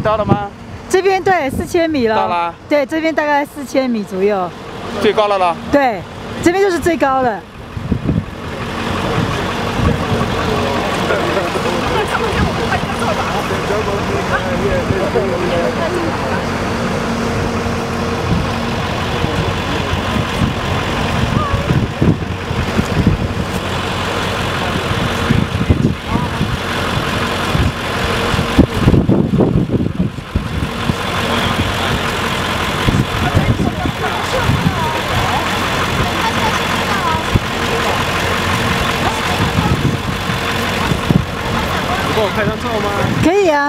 高了吗？这边对四千米了。到了。对，这边大概四千米左右。最高了了。对，这边就是最高了。帮我拍张照吗？可以啊。